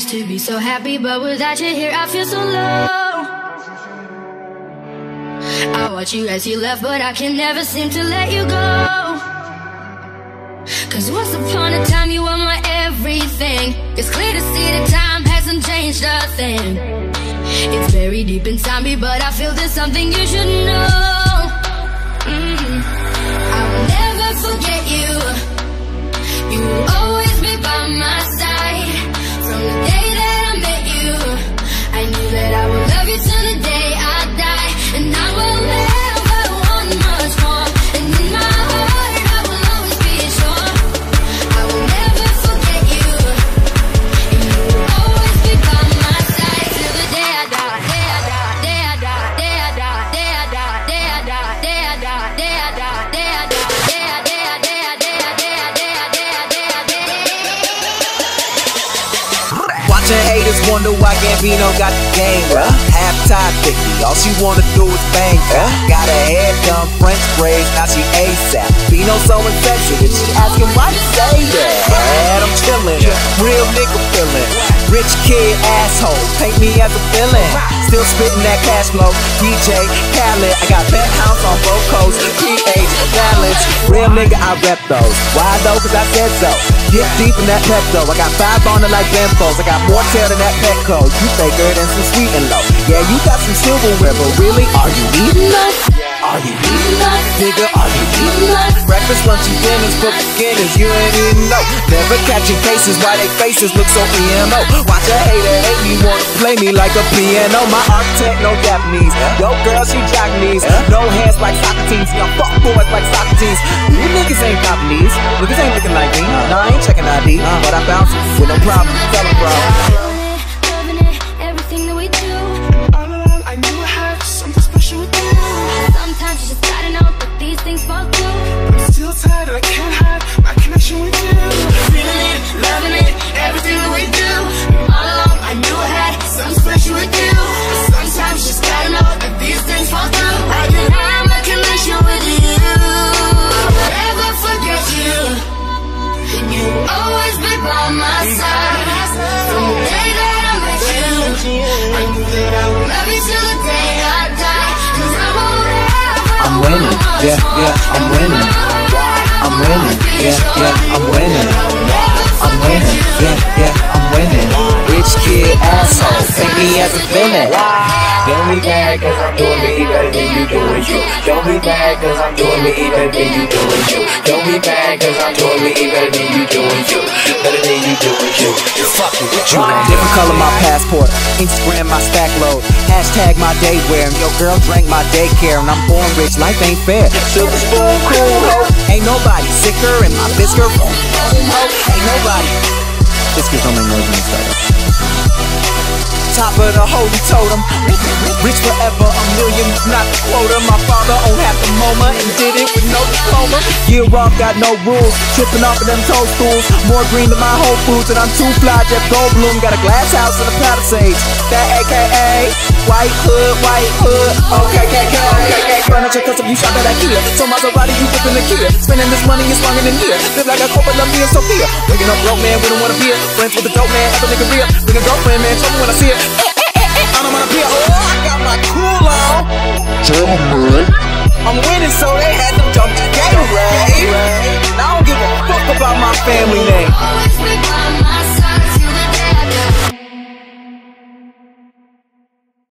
used to be so happy, but without you here, I feel so low. I watch you as you left, but I can never seem to let you go. Cause once upon a time, you were my everything. It's clear to see that time hasn't changed a thing. It's very deep inside me, but I feel there's something you should know. Mm. I will never forget you. You Watching haters wonder why Gambino got the game. Uh, Half tied thicky, all she wanna do is bang. Got her hair done, French braids, now she ASAP. Bino so insensitive, she asking why you say that. But I'm chillin', real nigga feelin'. Rich kid asshole, paint me as a villain. Still spittin' that cash flow, DJ Khaled. I got penthouse on both coasts, PH balance. Real nigga, I rep those. Why though? Cause I said so. Get deep in that Pepto. I got five on it like Benfos. I got more tail than that Petco. You faker than some sweet and low. Yeah, you got some silverware, but really, are you eating us? Are you eating? Nigga, are you eating? Breakfast, lunch, and dinners for beginners. You ain't even know. Never catching cases why they faces look so emo. Watch a hater hate me, wanna play me like a piano. My architect, no Japanese. Yo, girl, she Japanese. No hands like Socrates. Young fuck boys like Socrates. You niggas ain't Japanese. Niggas ain't looking like me. Nah, I ain't checking ID, but I bounce with no problem. Tell 'em, bro. I'm winning. Yeah, yeah, I'm winning. I'm winning. Yeah, yeah, I'm winning. I'm winning. Yeah, yeah, me as a villain. Don't be mad cause I'm doing me better than you doing you. Don't be mad cause I'm doing me better than you doing you. Don't be mad cause I'm doing me better than you doing you. Better than you doing you. Fuck it, what you want? Different color my passport, Instagram my stack load, hashtag my day wear. And your girl drank my daycare, and I'm born rich. Life ain't fair. Silver spoon, cool ho. Ain't nobody sicker, and my biscuit room. Ain't nobody. Biscuits don't make noise when you start up. Top of the holy totem, rich forever, a million, not the quota. My father owned half the MoMA and did it with no diploma. Year off, got no rules, tripping off of them toadstools. More green than my Whole Foods, and I'm too fly. Jeff Goldblum got a glass house in the Palisades. That White Hood, White Hood. Okay, KK, okay, Furniture custom, you shop at IKEA. So Maserati, you whipping the Kia. Spending this money is longer than here. Live like a Coppola, me and Sophia. Waking up broke, man, we don't wanna be it. Friends with a dope man, have a nigga real. Bring a girlfriend, man, show me when I see it. I don't wanna be it. Oh, I got my cool on. I'm winning, so they had to jump the Gatorade. And I don't give a fuck about my family name.